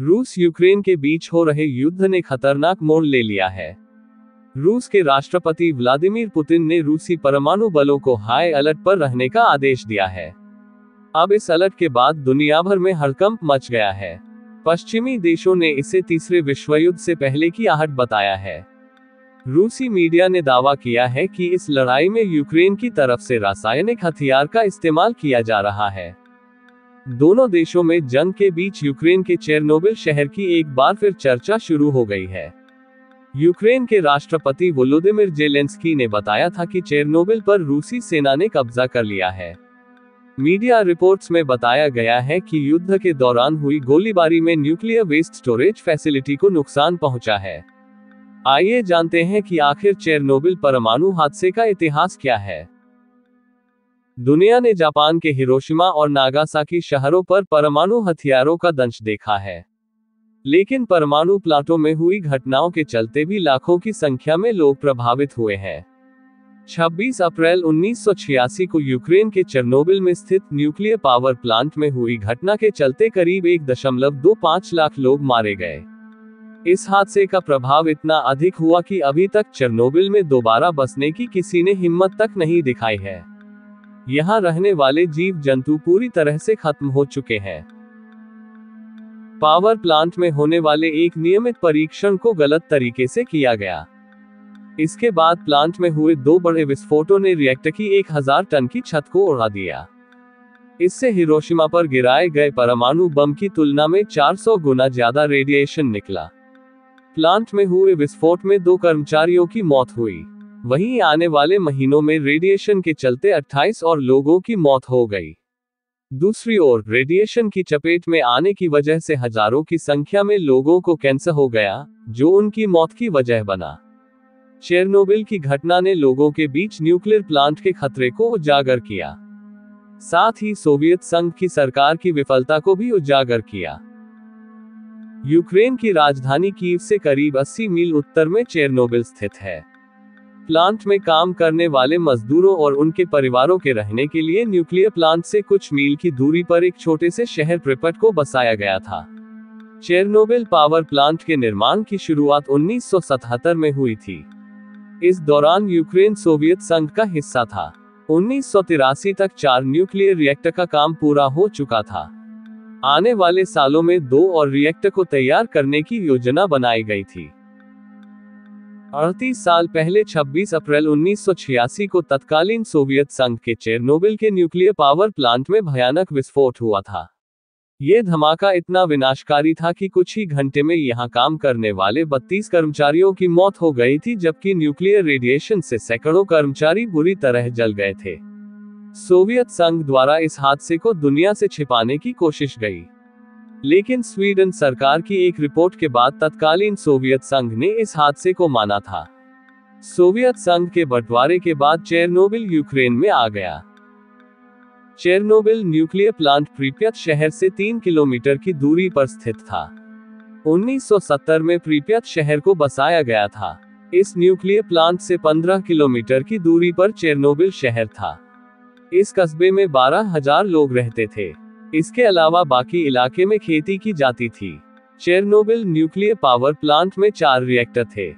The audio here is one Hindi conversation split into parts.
रूस यूक्रेन के बीच हो रहे युद्ध ने खतरनाक मोड़ ले लिया है। रूस के राष्ट्रपति व्लादिमीर पुतिन ने रूसी परमाणु बलों को हाई अलर्ट पर रहने का आदेश दिया है। अब इस अलर्ट के बाद दुनिया भर में हड़कंप मच गया है। पश्चिमी देशों ने इसे तीसरे विश्व युद्ध से पहले की आहट बताया है। रूसी मीडिया ने दावा किया है कि इस लड़ाई में यूक्रेन की तरफ़ से रासायनिक हथियार का इस्तेमाल किया जा रहा है। दोनों देशों में जंग के बीच यूक्रेन के चेरनोबिल शहर की एक बार फिर चर्चा शुरू हो गई है। यूक्रेन के राष्ट्रपति वोलोदिमिर जेलेंस्की ने बताया था कि चेरनोबिल पर रूसी सेना ने कब्जा कर लिया है। मीडिया रिपोर्ट्स में बताया गया है कि युद्ध के दौरान हुई गोलीबारी में न्यूक्लियर वेस्ट स्टोरेज फैसिलिटी को नुकसान पहुँचा है। आइए जानते हैं कि आखिर चेरनोबिल परमाणु हादसे का इतिहास क्या है। दुनिया ने जापान के हिरोशिमा और नागासाकी शहरों पर परमाणु हथियारों का दंश देखा है। लेकिन परमाणु प्लांटों में हुई घटनाओं के चलते भी लाखों की संख्या में लोग प्रभावित हुए हैं। 26 अप्रैल 1986 को यूक्रेन के चरनोबिल में स्थित न्यूक्लियर पावर प्लांट में हुई घटना के चलते करीब एक दशमलव दो पाँच लाख लोग मारे गए। इस हादसे का प्रभाव इतना अधिक हुआ कि अभी तक चरनोबिल में दोबारा बसने की किसी ने हिम्मत तक नहीं दिखाई है। यहाँ रहने वाले जीव जंतु पूरी तरह से खत्म हो चुके हैं। पावर प्लांट में होने वाले एक नियमित परीक्षण को गलत तरीके से किया गया। इसके बाद प्लांट में हुए दो बड़े विस्फोटों ने रिएक्टर की एक हज़ार टन की छत को उड़ा दिया। इससे हिरोशिमा पर गिराए गए परमाणु बम की तुलना में 400 गुना ज़्यादा रेडिएशन निकला। प्लांट में हुए विस्फोट में दो कर्मचारियों की मौत हुई। वहीं आने वाले महीनों में रेडिएशन के चलते 28 और लोगों की मौत हो गई। दूसरी ओर, रेडिएशन की चपेट में आने की वजह से हज़ारों की संख्या में लोगों को कैंसर हो गया, जो उनकी मौत की वजह बना। चेरनोबिल की घटना ने लोगों के बीच न्यूक्लियर प्लांट के खतरे को उजागर किया। साथ ही सोवियत संघ की सरकार की विफलता को भी उजागर किया। यूक्रेन की राजधानी कीव से करीब 80 मील उत्तर में चेरनोबिल स्थित है। प्लांट में काम करने वाले मजदूरों और उनके परिवारों के रहने के लिए न्यूक्लियर प्लांट से कुछ मील की दूरी पर एक छोटे से शहर प्रिपट को बसाया गया था। चेरनोबिल पावर प्लांट के निर्माण की शुरुआत 1977 में हुई थी। इस दौरान यूक्रेन सोवियत संघ का हिस्सा था। उन्नीस सौ तिरासी तक चार न्यूक्लियर रिएक्टर का काम पूरा हो चुका था। आने वाले सालों में दो और रिएक्टर को तैयार करने की योजना बनाई गई थी। अड़तीस साल पहले 26 अप्रैल 1986 को तत्कालीन सोवियत संघ के चेरनोबिल के न्यूक्लियर पावर प्लांट में भयानक विस्फोट हुआ था। ये धमाका इतना विनाशकारी था कि कुछ ही घंटे में यहाँ काम करने वाले 32 कर्मचारियों की मौत हो गई थी, जबकि न्यूक्लियर रेडिएशन से सैकड़ों कर्मचारी बुरी तरह जल गए थे। सोवियत संघ द्वारा इस हादसे को दुनिया से छिपाने की कोशिश गई। लेकिन स्वीडन सरकार की एक रिपोर्ट के बाद तत्कालीन सोवियत संघ ने इस हादसे को माना था। सोवियत संघ के बंटवारे के बाद चेरनोबिल यूक्रेन में आ गया। चेरनोबिल न्यूक्लियर प्लांट प्रीपियत शहर से तीन किलोमीटर की दूरी पर स्थित था। 1970 में प्रीपियत शहर को बसाया गया था। इस न्यूक्लियर प्लांट से 15 किलोमीटर की दूरी पर चेरनोबिल शहर था। इस कस्बे में बारह हज़ार लोग रहते थे। इसके अलावा बाकी इलाके में खेती की जाती थी। चेरनोबिल न्यूक्लियर पावर प्लांट में चार रिएक्टर थे।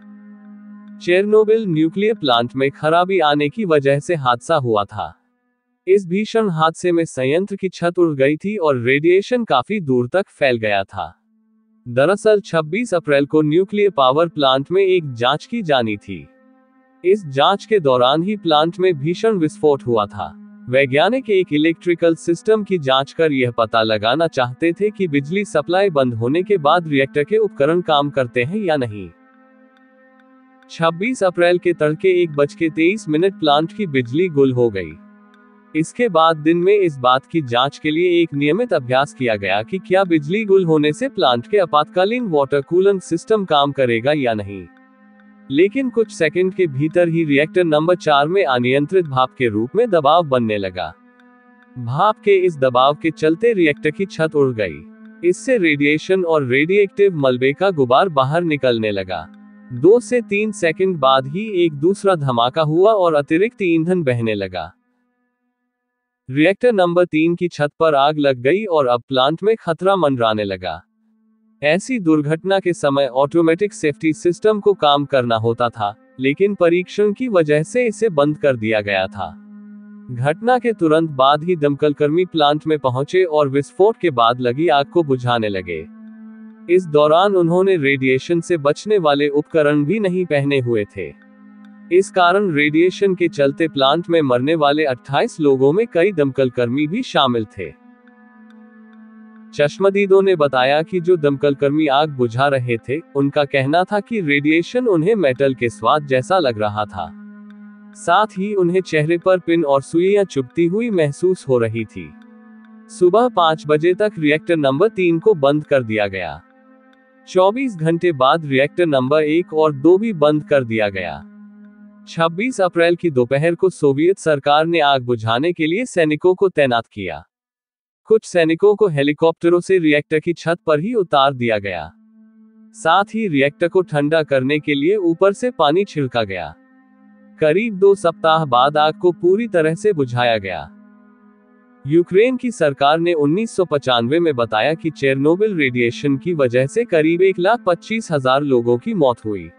चेरनोबिल न्यूक्लियर प्लांट में खराबी आने की वजह से हादसा हुआ था। इस भीषण हादसे में संयंत्र की छत उड़ गई थी और रेडिएशन काफ़ी दूर तक फैल गया था। दरअसल 26 अप्रैल को न्यूक्लियर पावर प्लांट में एक जाँच की जानी थी। इस जाँच के दौरान ही प्लांट में भीषण विस्फोट हुआ था। वैज्ञानिक एक इलेक्ट्रिकल सिस्टम की जाँच कर यह पता लगाना चाहते थे कि बिजली सप्लाई बंद होने के बाद रिएक्टर के उपकरण काम करते हैं या नहीं। 26 अप्रैल के तड़के एक बज के तेईस मिनट प्लांट की बिजली गुल हो गई। इसके बाद दिन में इस बात की जाँच के लिए एक नियमित अभ्यास किया गया कि क्या बिजली गुल होने से प्लांट के आपातकालीन वाटर कूलेंट सिस्टम काम करेगा या नहीं। लेकिन कुछ सेकंड के भीतर ही रिएक्टर नंबर चार में अनियंत्रित भाप के रूप में दबाव बनने लगा। भाप के इस दबाव के चलते रिएक्टर की छत उड़ गई। इससे रेडिएशन और रेडिएक्टिव मलबे का गुबार बाहर निकलने लगा। दो से तीन सेकंड बाद ही एक दूसरा धमाका हुआ और अतिरिक्त ईंधन बहने लगा। रिएक्टर नंबर तीन की छत पर आग लग गई और अब प्लांट में खतरा मंडराने लगा। ऐसी दुर्घटना के समय ऑटोमेटिक सेफ्टी सिस्टम को काम करना होता था, लेकिन परीक्षण की वजह से इसे बंद कर दिया गया था। घटना के तुरंत बाद ही दमकलकर्मी प्लांट में पहुँचे और विस्फोट के बाद लगी आग को बुझाने लगे। इस दौरान उन्होंने रेडिएशन से बचने वाले उपकरण भी नहीं पहने हुए थे। इस कारण रेडिएशन के चलते प्लांट में मरने वाले 28 लोगों में कई दमकल कर्मी भी शामिल थे। चश्मदीदों ने बताया कि जो दमकल कर्मी आग बुझा रहे थे, उनका कहना था कि रेडिएशन उन्हें मेटल के स्वाद जैसा लग रहा था। साथ ही उन्हें चेहरे पर पिन और सुइयाँ चुभती हुई महसूस हो रही थी। सुबह पाँच बजे तक रिएक्टर नंबर तीन को बंद कर दिया गया। 24 घंटे बाद रिएक्टर नंबर एक और दो भी बंद कर दिया गया। 26 अप्रैल की दोपहर को सोवियत सरकार ने आग बुझाने के लिए सैनिकों को तैनात किया। कुछ सैनिकों को हेलीकॉप्टरों से रिएक्टर की छत पर ही उतार दिया गया। साथ ही रिएक्टर को ठंडा करने के लिए ऊपर से पानी छिड़का गया। करीब दो सप्ताह बाद आग को पूरी तरह से बुझाया गया। यूक्रेन की सरकार ने उन्नीस में बताया कि चेरनोबिल रेडिएशन की वजह से करीब एक लाख पच्चीस हज़ार लोगों की मौत हुई।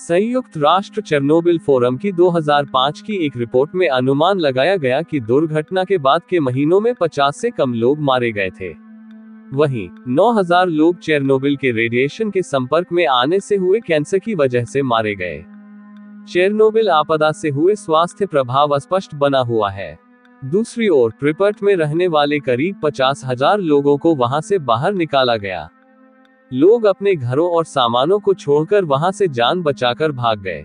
संयुक्त राष्ट्र चेरनोबिल फोरम की 2005 की एक रिपोर्ट में अनुमान लगाया गया कि दुर्घटना के बाद के महीनों में 50 से कम लोग मारे गए थे। वहीं 9000 लोग चेरनोबिल के रेडिएशन के संपर्क में आने से हुए कैंसर की वजह से मारे गए। चेरनोबिल आपदा से हुए स्वास्थ्य प्रभाव स्पष्ट बना हुआ है। दूसरी ओर ट्रिपट में रहने वाले करीब पचास हज़ार लोगों को वहाँ से बाहर निकाला गया। लोग अपने घरों और सामानों को छोड़कर वहाँ से जान बचाकर भाग गए।